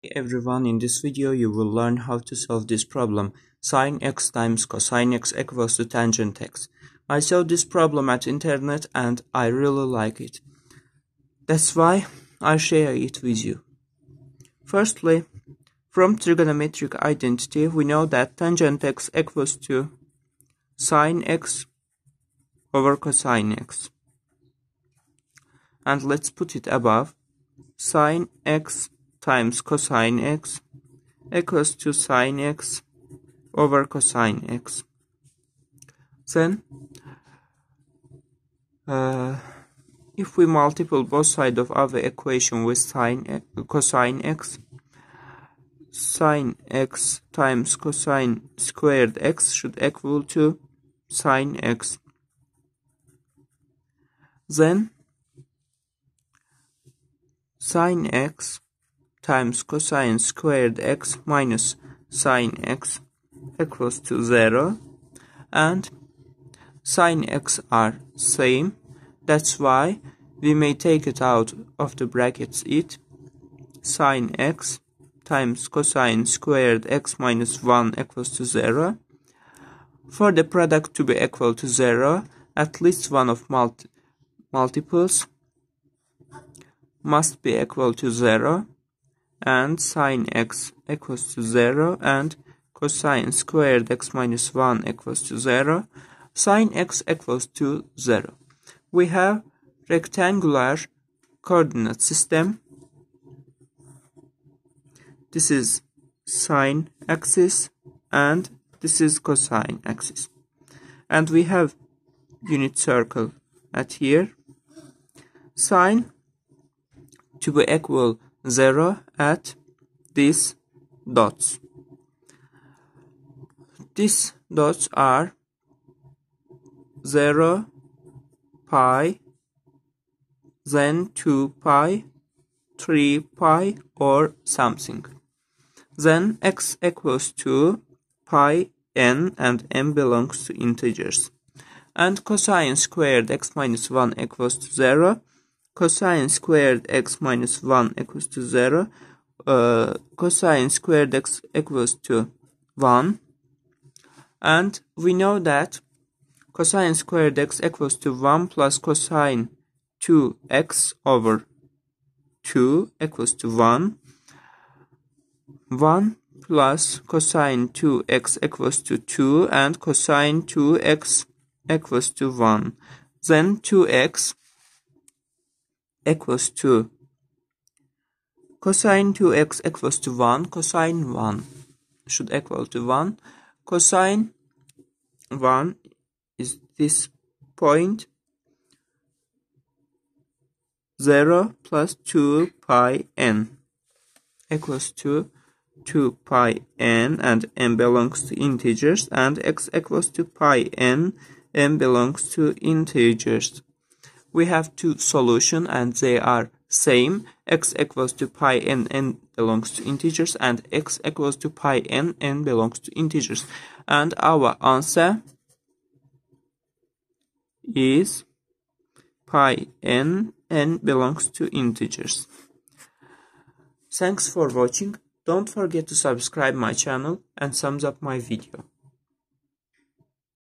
Hey everyone, in this video you will learn how to solve this problem. Sine x times cosine x equals to tangent x. I saw this problem at internet and I really like it. That's why I share it with you. Firstly, from trigonometric identity we know that tangent x equals to sine x over cosine x. And let's put it above. Sine x times cosine x equals to sine x over cosine x. Then, uh, if we multiply both sides of our equation with sine cosine x, sine x times cosine squared x should equal to sine x. Then, sine x times cosine squared x minus sine x equals to 0 and sine x are same. That's why we may take it out of the brackets. It sine x times cosine squared x minus 1 equals to 0 for the product to be equal to 0 at least one of multi multiples must be equal to 0 and sine x equals to 0 and cosine squared x minus 1 equals to 0, sine x equals to 0. We have rectangular coordinate system. This is sine axis and this is cosine axis. And we have unit circle at here. Sine to be equal 0 at these dots. These dots are 0, pi, then 2 pi, 3 pi or something. Then x equals to pi n and n belongs to integers. And cosine squared x minus 1 equals to 0 cosine squared x minus 1 equals to 0 uh, cosine squared x equals to 1 and we know that cosine squared x equals to 1 plus cosine 2x over 2 equals to 1 1 plus cosine 2x equals to 2 and cosine 2x equals to 1 then 2x equals to cosine 2x equals to 1 cosine 1 should equal to 1 cosine 1 is this point 0 plus 2 pi n equals to 2 pi n and n belongs to integers and x equals to pi n n belongs to integers we have two solution and they are same x equals to pi n n belongs to integers and x equals to pi n n belongs to integers. And our answer is pi n n belongs to integers. Thanks for watching. Don't forget to subscribe my channel and thumbs up my video